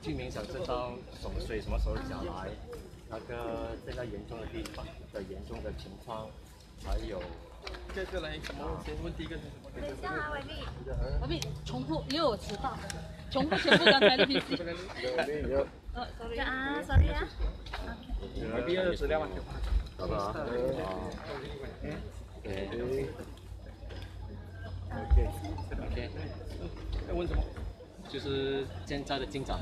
居民想知道什么水什么时候下来，那个现在严重的地方的严重的情况，还有接下来什么？先问第一个是什么？等一下啊，伟丽。我们重复，因为我迟到，重复全部刚才的 PC。呃，sorry 啊，sorry 啊。有必要的资料吗？好不好？啊，OK OK OK，要问什么？就是现在的进展。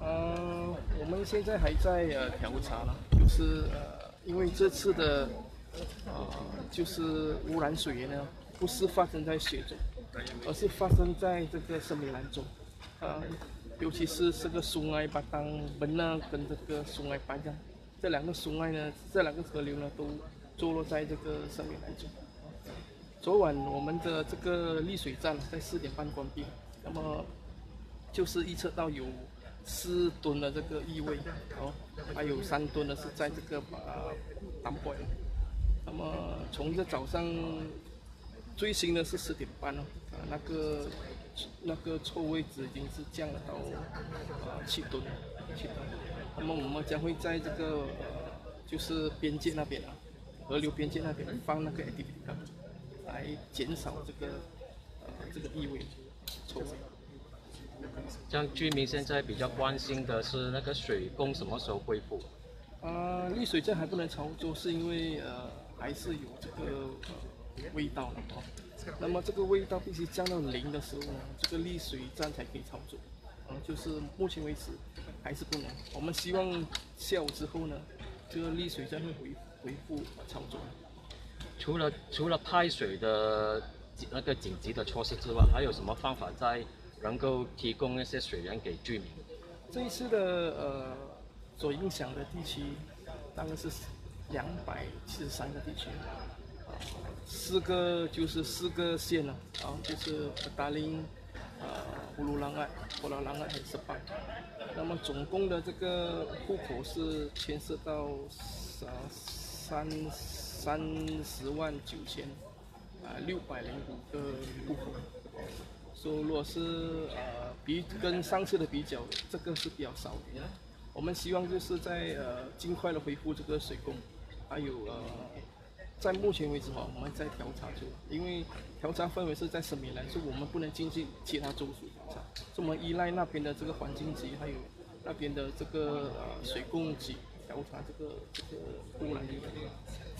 呃，我们现在还在呃调查了，就是呃，因为这次的呃就是污染水源呢，不是发生在水中，而是发生在这个森美兰中，呃，尤其是这个苏埃巴当门呢跟这个苏埃巴江这两个苏埃呢，这两个河流呢都坐落在这个森美兰中。昨晚我们的这个丽水站在四点半关闭，那么就是预测到有四吨的这个异味，哦，还有三吨的是在这个呃丹波。那么从这早上最新的是十点半哦，啊那个那个臭味值已经是降了到呃七吨，七吨。那么我们将会在这个呃就是边界那边啊，河流边界那边放那个 ADP 来减少这个呃这个异味臭味。像居民现在比较关心的是那个水供什么时候恢复？呃，丽水站还不能操作，是因为呃还是有这个呃味道的哦。那么这个味道必须降到零的时候呢，这个丽水站才可以操作。啊，就是目前为止还是不能。我们希望下午之后呢，这个丽水站会恢恢复操作。除了除了派水的那个紧急的措施之外，还有什么方法在能够提供那些水源给居民？这一次的呃所影响的地区大概是两百七十三个地区，四个就是四个县了，啊，就是达林、呃呼噜啷爱、呼噜啷爱还有十八，那么总共的这个户口是牵涉到三三三十万九千啊六百零五个户口。说如果是呃比跟上次的比较，这个是比较少的。我们希望就是在呃尽快的恢复这个水供，还有呃在目前为止哈，我们在调查中，因为调查范围是在省里来，所以我们不能进去其他州属调查，所以我们依赖那边的这个环境局，还有那边的这个呃水供局调查这个这个污染源。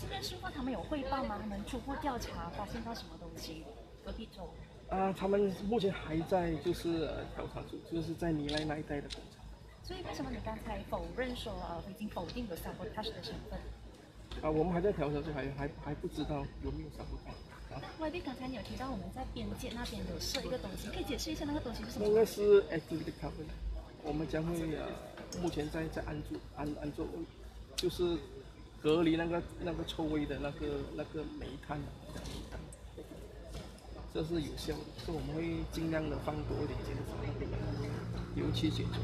这边师傅他们有汇报吗？他们初步调查发现到什么东西？隔壁州。啊，他们目前还在就是呃调查组，就是在尼赖那一带的工厂。所以为什么你刚才否认说呃已经否定了 sabotage 的成分？啊，我们还在调查中，还还还不知道有没有 sabotage。啊，外币刚才你有提到我们在边界那边有设一个东西，可以解释一下那个东西是什么？那个是 activity cover，我们将会呃目前在在安住安安住，就是隔离那个那个臭味的那个那个煤炭。这这是有效的，所以我们会尽量的放多一点减少那个油气解除。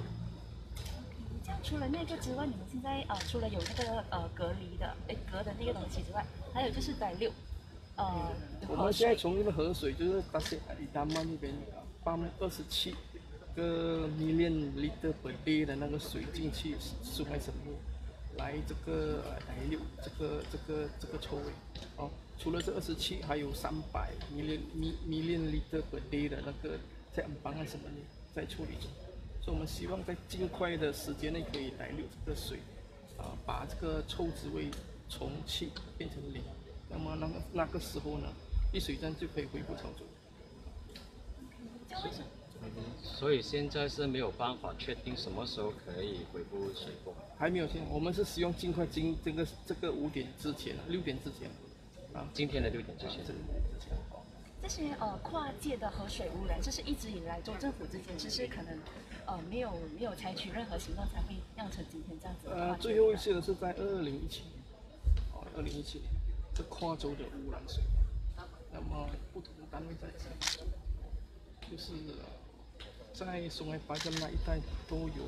这样除了那个之外，你们现在呃除了有那个呃隔离的哎隔的那个东西之外，还有就是在六呃我们现在从那个河水就是达西里达曼那边放二十七个 million liter per day 的那个水进去苏海省路，来这个来六这个这个这个臭味哦。除了这二十七，还有三百 million million liter per day 的那个在安邦啊什么的在处理中，所以我们希望在尽快的时间内可以来流这个水，啊，把这个臭滋味从七变成零，那么那个那个时候呢，一水站就可以恢复操作。所以现在是没有办法确定什么时候可以恢复水供。还没有现在，我们是希望尽快进这个这个五点之前，六点之前。啊，今天的六点之前。这些呃跨界的河水污染，这是一直以来州政府之间就是可能呃没有没有采取任何行动，才会酿成今天这样子。呃，最后一次的是在二零一七年，哦，二零一七年，这跨州的污染水，那么不同的单位在讲，就是在松爱巴镇那一带都有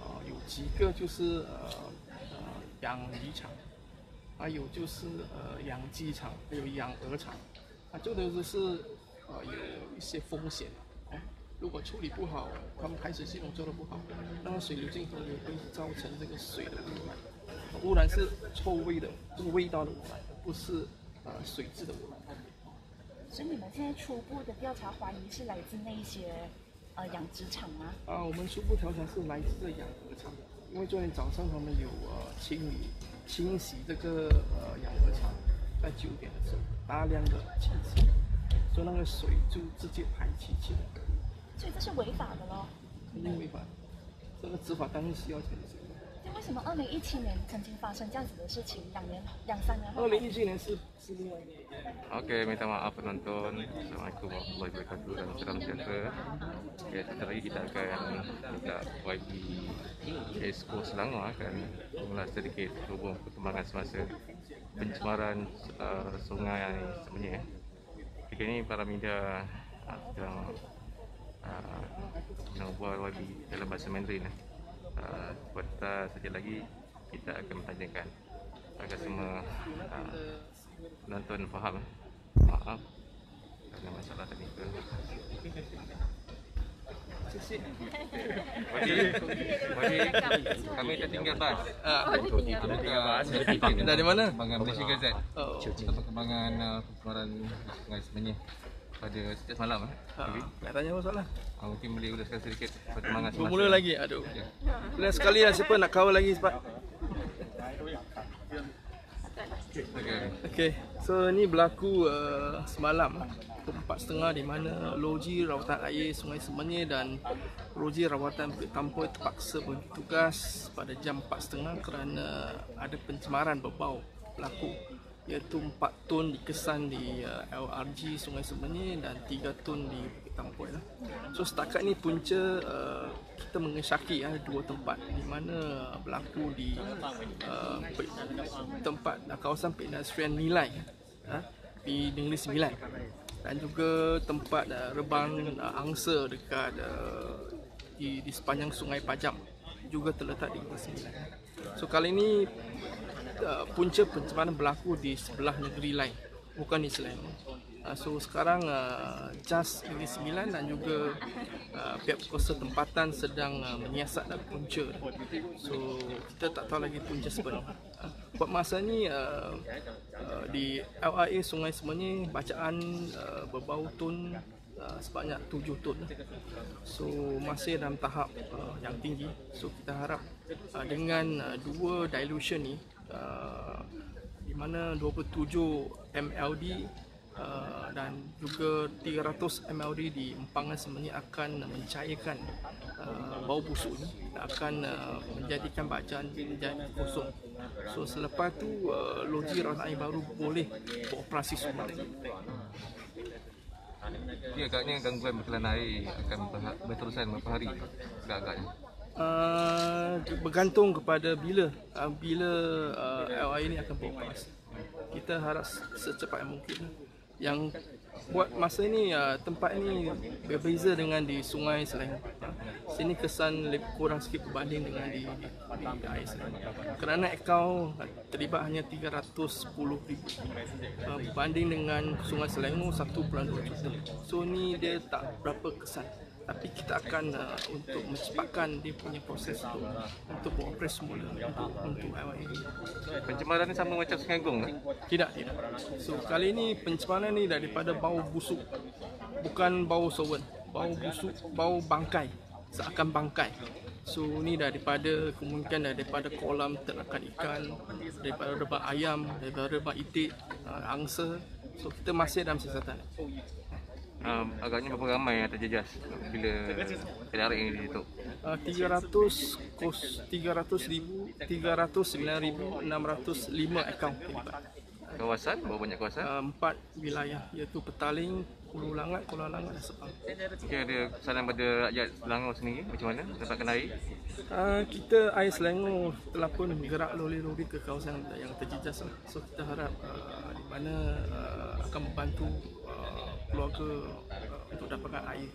啊、有几个就是呃呃养鱼场，还有就是呃养鸡场，还有养鹅场，啊，这都是呃有一些风险哦。如果处理不好，他们排水系统做的不好，那么水流进河流会造成这个水的污染。污染是臭味的，这个味道的污染，不是呃水质的污染。所以你们现在初步的调查怀疑是来自那一些呃养殖场吗？啊，我们初步调查是来自这养鹅场，因为昨天早上他们有呃清理清洗这个呃养鹅场，在九点的时候大量的清洗，所以那个水就直接排气去了，所以这是违法的喽。肯定违法。这个执法单位需要谴责的。那为什么二零一七年曾经发生这样子的事情，两年两三年后二零一七年是是另外一个。 Oke, minta maaf penonton. Assalamualaikum warahmatullahi wabarakatuh dan salam sejahtera. Okay, sebentar lagi kita akan minta YB Esko Selangor akan mengulas sedikit hubung perkembangan semasa pencemaran uh, sungai sebenarnya. Ketika ini para media uh, sedang uh, sedang buat YB dalam bahasa Mandarin. Uh, Sebentar saja lagi kita akan bertanyakan agar semua uh, penonton faham. Maaf kerana masalah teknikal. Wadi, Wadi, kami tertinggal bas. Ah, Adakah dari mana? Perkembangan Malaysia Gazette Oh. Tentang perkembangan uh, pencemaran sungai sebenarnya pada setiap malam eh? Ah, Okay. nak tanya apa soalan? Ah, Mungkin boleh ulaskan sedikit perkembangan semasa Bermula lagi, aduh. Ya. Boleh sekali lah siapa nak kawal lagi cepat. Okay. Okey, so ni berlaku uh, semalam pukul setengah di mana loji rawatan air Sungai Semenyih dan loji rawatan Bukit Tampoi terpaksa bertugas pada jam empat setengah kerana ada pencemaran berbau berlaku iaitu 4 tun dikesan di uh, LRG Sungai Semenyih dan 3 tun di Bukit Tampoi lah. So setakat ni punca uh, kita mengesyaki ya, dua tempat di mana berlaku di uh, tempat uh, kawasan pedestrian nilai uh, di Negeri Sembilan dan juga tempat uh, rebang uh, angsa dekat uh, di, di sepanjang Sungai Pajam juga terletak di Negeri Sembilan. So kali ini uh, punca pencemaran berlaku di sebelah negeri lain bukan di Selangor. Uh, so sekarang uh, JAS Negeri Sembilan dan juga uh, pihak kuasa tempatan sedang uh, menyiasat dan punca. So kita tak tahu lagi punca sebenar. Uh, buat masa ni uh, uh, di LRA Sungai Semenyih bacaan uh, berbau tun uh, sebanyak 7 tun. So masih dalam tahap uh, yang tinggi. So kita harap uh, dengan uh, dua dilution ni uh, di mana 27 mld uh, dan juga 300 mld di empangan sebenarnya akan mencairkan uh, bau busuk ni dan akan uh, menjadikan bacaan menjadi kosong. So selepas tu uh, loji rawatan air baru boleh beroperasi semula. Jadi agaknya gangguan berkelan air akan berterusan beberapa hari agak-agaknya. Uh, bergantung kepada bila uh, bila uh, LI ini akan beroperasi. Kita harap se- secepat mungkin. Yang buat masa ini uh, tempat ini berbeza dengan di Sungai Selangor. Uh, sini kesan lebih kurang sikit berbanding dengan di, di, di, air Selangor. Kerana uh, terlibat hanya 310 ribu uh, berbanding dengan Sungai Selangor 1.2 juta. So ni dia tak berapa kesan tapi kita akan uh, untuk mencepatkan dia punya proses untuk untuk beroperasi semula untuk untuk IYA ini. Pencemaran ni sama macam Sungai Gong tak? Tidak, tidak. So kali ini pencemaran ni daripada bau busuk. Bukan bau sowen. Bau busuk, bau bangkai. Seakan bangkai. So ni daripada kemungkinan daripada kolam ternakan ikan, daripada rebak ayam, daripada rebak itik, uh, angsa. So kita masih dalam siasatan. Um, agaknya berapa ramai yang terjejas bila kendaraan ini ditutup? Uh, 300 kos 300 ribu 309 ribu 605 akaun terlibat. Kawasan, berapa banyak kawasan? Uh, empat wilayah iaitu Petaling, Hulu Langat, Kuala Langat dan Sepang. Mungkin ada pesanan pada rakyat Selangor sendiri macam mana dapatkan air? Uh, kita Air Selangor telah pun bergerak lori-lori ke kawasan yang terjejas lah. So kita harap uh, di mana uh, akan membantu keluarga uh, untuk dapatkan air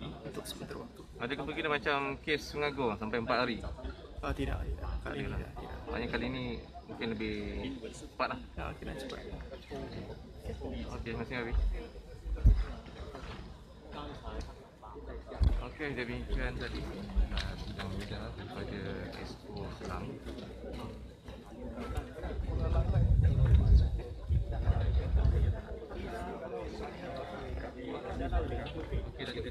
uh, untuk sementara waktu. Ada kemungkinan macam kes Sungai sampai 4 hari? Ah, tidak, tidak. Kali ini tidak. tidak. Maknanya kali ini mungkin lebih cepat lah. Ya, kena cepat. Okey, terima kasih Abi. Okey, demikian tadi uh, sidang media daripada Expo Selang. Okey, tadi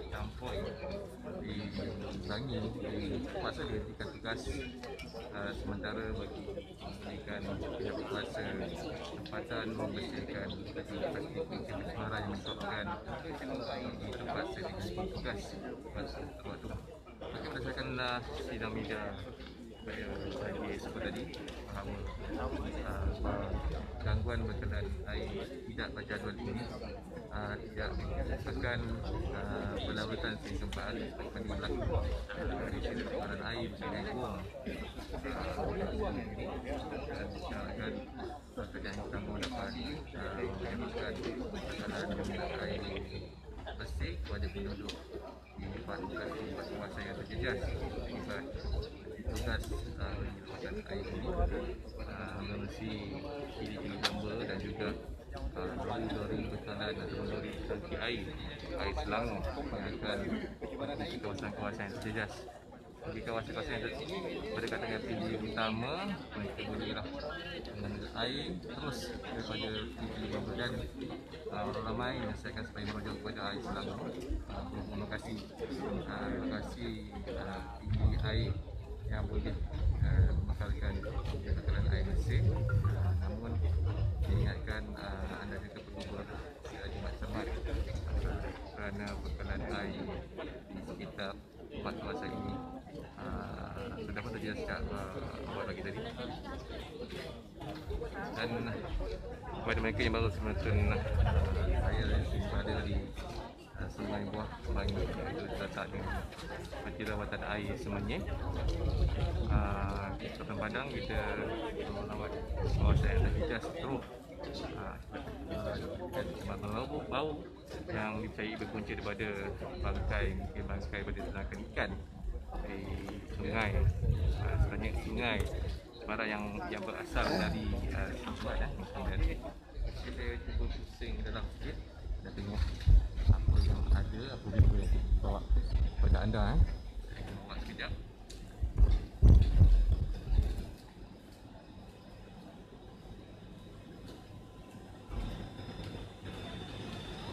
campur di Bangi kuasa dihentikan tugas uh, sementara bagi memberikan pihak kuasa tempatan membersihkan plastik pencemaran yang menyebabkan di tempat sedikit tugas kuasa waktu. Maka berdasarkanlah sidang media pada hari esok tadi. Bahawa uh, gangguan berkenaan air tidak berjadual ini uh, tidak akan uh, berlarutan sehingga akan berlaku di sini persoalan air di sini bom dan diharapkan pekerjaan utama dapat menyebabkan perjalanan air bersih kepada penduduk. Di tempat lokasi tempat kawasan yang terjejas akibat tugas uh, kawasan air. Ini uh, mengisi kiri-kiri hamba dan juga uh, lori-lori bekalan atau lori tangki air air Selangor yang akan di kawasan-kawasan yang di kawasan-kawasan yang berdekatan dengan pinggir utama mereka bolehlah mengambil air terus daripada pinggir bawah dan orang ramai menasihatkan supaya merujuk kepada air Selangor merupakan lokasi lokasi pinggir air yang boleh uh, air bersih diingatkan uh, anda juga perlu berjimat cermat uh, kerana bekalan air di sekitar tempat kawasan ini. Uh, sudah pun terjelas sejak uh, awal pagi tadi. Dan kepada mereka yang baru menonton uh, saya berada di uh, Sungai Buah Bangi itu terletak di Mati Rawatan Air Semenyih uh, Sultan Padang kita melawat kawasan yang terjejas teruk uh, dan semakin bau, bau yang dipercayai berpunca daripada bangkai mungkin bangkai daripada ternakan ikan di sungai. Uh, sebenarnya sungai barang yang yang berasal dari uh, tempat dari kita cuba pusing dalam sikit. Dan tengok apa yang ada apa yang boleh bawa kepada anda eh.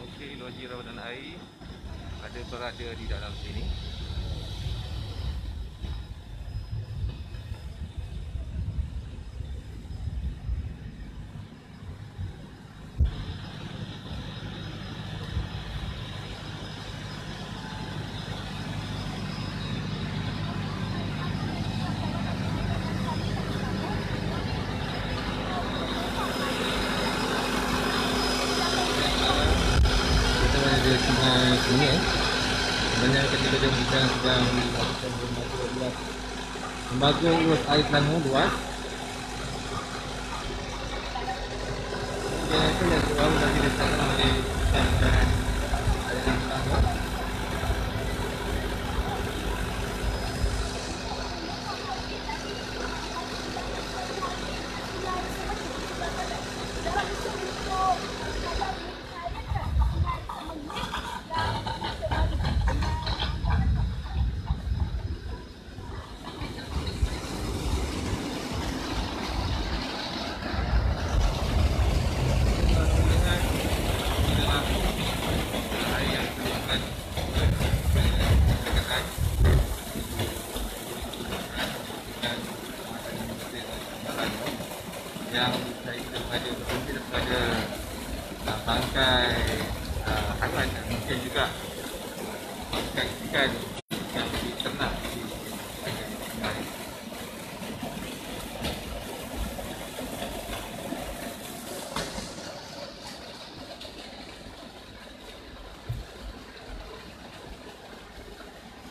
Okey, loji rawatan air ada berada di dalam sini. kita berada di sungai sungai eh. sebenarnya ketika dia kita luas air Selangor luas dia itu yang baru lagi disahkan oleh Kerajaan Air Selangor yang saya daripada berhenti daripada uh, bangkai uh, haiwan dan mungkin juga bangkai ikan yang diternak di sungai.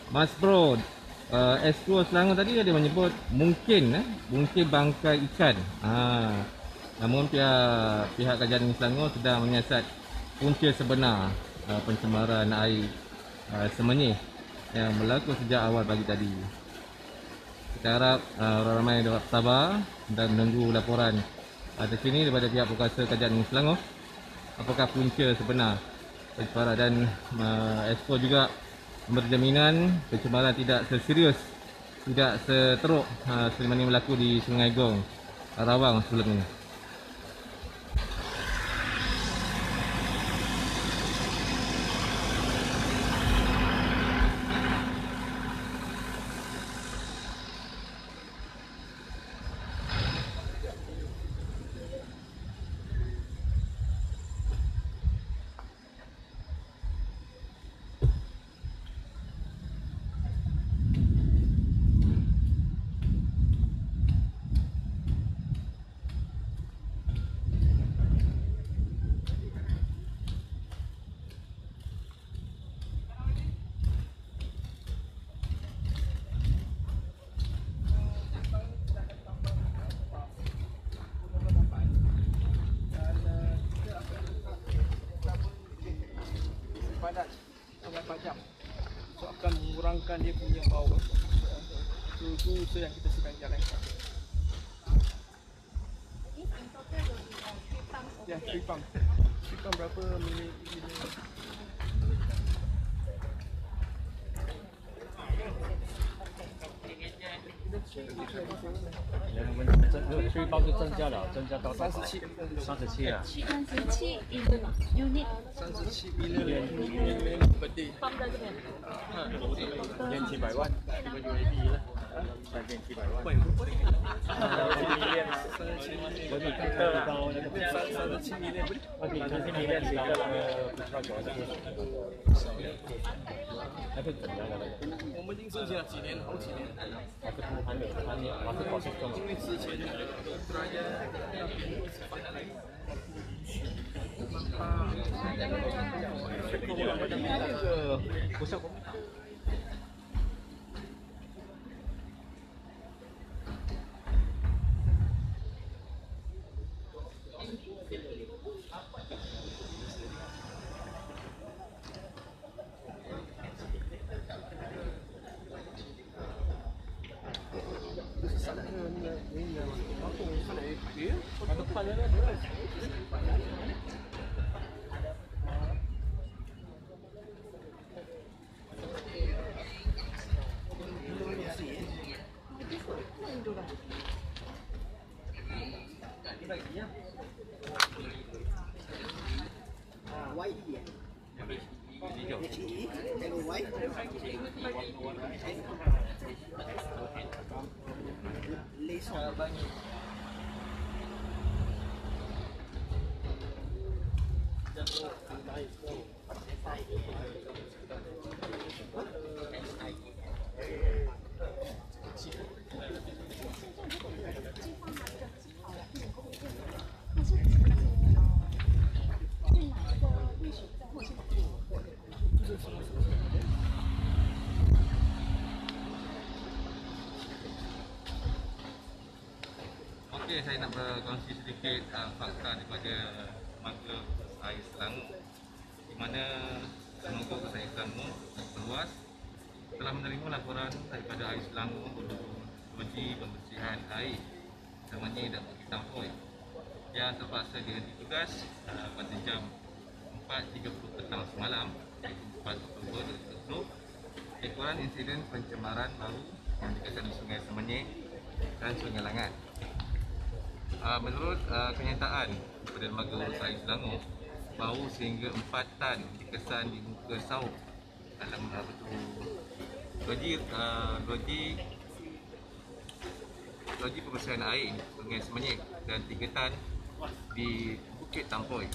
Mas Bro, uh, Expo Selangor tadi ada menyebut mungkin eh, mungkin bangkai ikan. Ha. Namun pihak pihak Kerajaan Selangor sedang menyiasat punca sebenar uh, pencemaran air uh, semenyih yang berlaku sejak awal pagi tadi. Kita harap uh, orang ramai dapat sabar dan menunggu laporan uh, terkini daripada pihak Perkuasa Kerajaan Selangor apakah punca sebenar pencemaran dan uh, Expo juga memberi jaminan pencemaran tidak seserius tidak seteruk uh, sebagaimana berlaku di Sungai Gong Rawang sebelum ini. Mengurangkan dia punya bau itu usaha yang kita sedang jalankan. Ya 3 pump. 3 pump berapa minit ini 报就增加了，增加到三十七，三十七啊，三十七，unit，三十七，million，放在这，百万，了。三千七百万。会不会？三千七百万。三千七百万。三千七百万。三千七百万。三千七百万。三千七百万。三千七百万。三千七百万。三千七百万。三千七百万。三千七。quay cái gì vậy? Bao nhiêu? Okey, saya nak berkongsi sedikit uh, fakta daripada Maghrib Air Selangor di mana Semoga Air Selangor Perluas telah menerima laporan daripada Air Selangor berhubung uji pembersihan air namanya dan Bukit Tampoi yang terpaksa dihenti tugas uh, pada jam 4.30 petang semalam iaitu 4 Oktober 2020 ekoran insiden pencemaran baru yang dikesan di Sungai Semenyih dan Sungai Langat Uh, menurut uh, kenyataan daripada Lembaga Urus Air Selangor bahawa sehingga 4 tan dikesan di muka sauk dalam uh, betul loji uh, loji loji pembersihan air Sungai Semenyih dan 3 tan di Bukit Tampoi.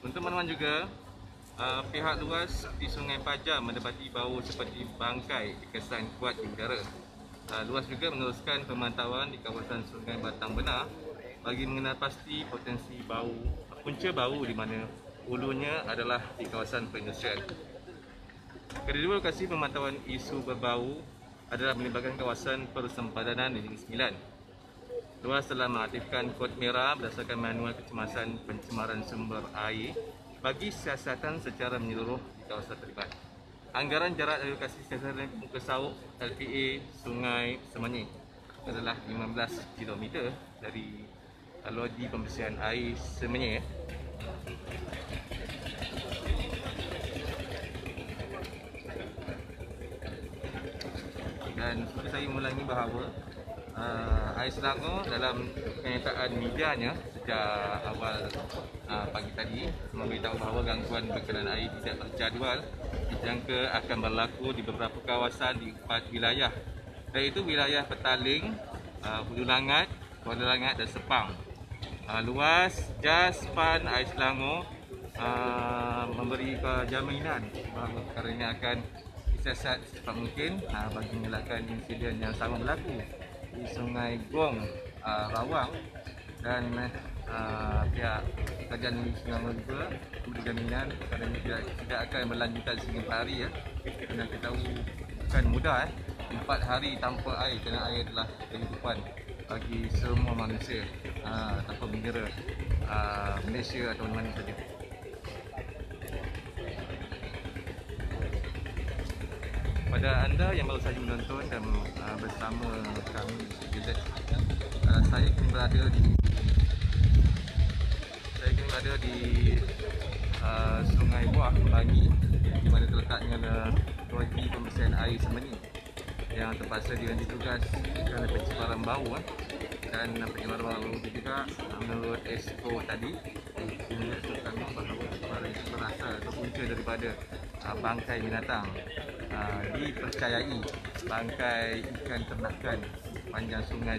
Untuk teman-teman juga uh, pihak luas di Sungai Pajar mendapati bau seperti bangkai dikesan kuat di udara. Uh, luas juga meneruskan pemantauan di kawasan Sungai Batang Benar bagi mengenal pasti potensi bau punca bau di mana hulunya adalah di kawasan perindustrian. Kedua lokasi pemantauan isu berbau adalah melibatkan kawasan persempadanan di Negeri Sembilan. Luas telah mengaktifkan kod merah berdasarkan manual kecemasan pencemaran sumber air bagi siasatan secara menyeluruh di kawasan terlibat. Anggaran jarak dari lokasi siasatan muka sauk LPA Sungai Semenyi adalah 15 km dari lodi pembersihan air Semenyi. dan seperti saya mengulangi bahawa uh, Air Selangor dalam kenyataan medianya sejak awal uh, pagi tadi memberitahu bahawa gangguan bekalan air tidak berjadual dijangka akan berlaku di beberapa kawasan di empat wilayah iaitu wilayah Petaling, uh, Hulu Langat, Kuala Langat dan Sepang. Uh, luas JAS PAN Air Selangor uh, memberi jaminan bahawa perkara ini akan siasat secepat mungkin uh, bagi mengelakkan insiden yang sama berlaku di Sungai Gong, uh, Rawang dan uh, pihak kerajaan negeri Selangor juga memberi jaminan kerana tidak, tidak akan berlanjutkan sehingga hari ya. Dan kita tahu bukan mudah eh. Empat hari tanpa air kerana air adalah kehidupan bagi semua manusia uh, tanpa mengira uh, Malaysia atau mana saja. Pada anda yang baru saja menonton dan uh, bersama kami di uh, saya kini berada di berada di uh, Sungai Buah, Bangi di mana terletaknya loji pembersihan air semeni yang terpaksa dihenti tugas kerana pencemaran bau eh. dan pencemaran bau juga menurut ESCO tadi menyebutkan bahawa pencemaran itu berasal atau punca daripada uh, bangkai binatang uh, dipercayai bangkai ikan ternakan panjang sungai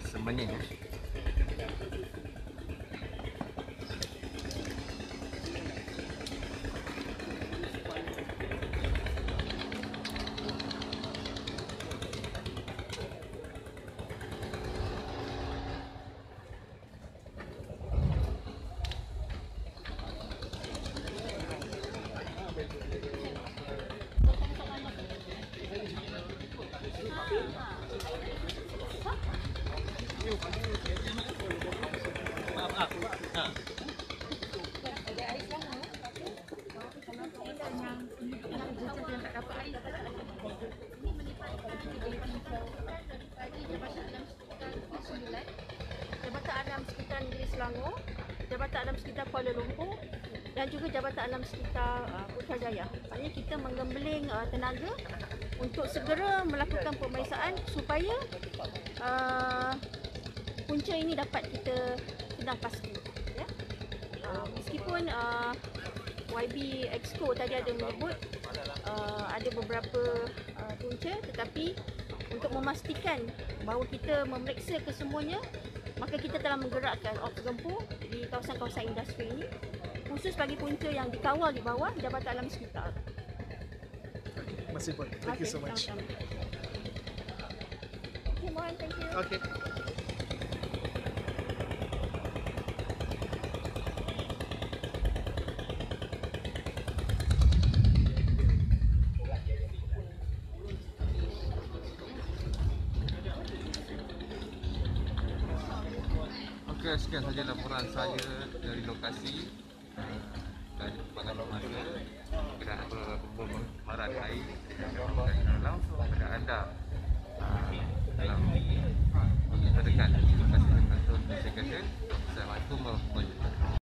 Jabatan Alam Sekitar Kuala Lumpur dan juga Jabatan Alam Sekitar uh, Putrajaya. Maksudnya kita menggembeling uh, tenaga untuk segera melakukan pemeriksaan supaya uh, punca ini dapat kita sedang pasti. Ya? Uh, meskipun uh, YB Exco tadi ada menyebut uh, ada beberapa uh, punca tetapi untuk memastikan bahawa kita memeriksa kesemuanya maka kita telah menggerakkan ops gempur di kawasan-kawasan industri ini khusus bagi punca yang dikawal di bawah Jabatan Alam Sekitar. Terima kasih Puan. Thank you so much. sama-sama. Okay, Mohan, thank you. Okay. Saja laporan saya